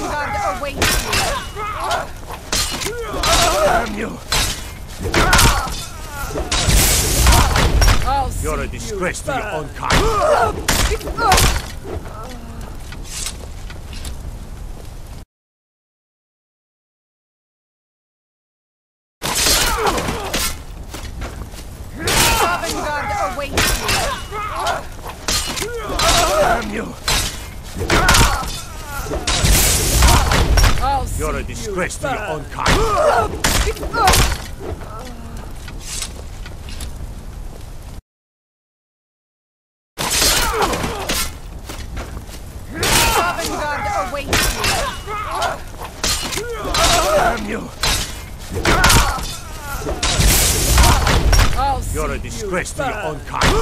awaits you. Damn you! I'll You're a disgrace you to your own kind. Sovngarde awaits you. Damn you! You're a you disgrace to your own kind. Sovngarde awaits you. Damn you! I'll see You're a you disgrace to your own kind.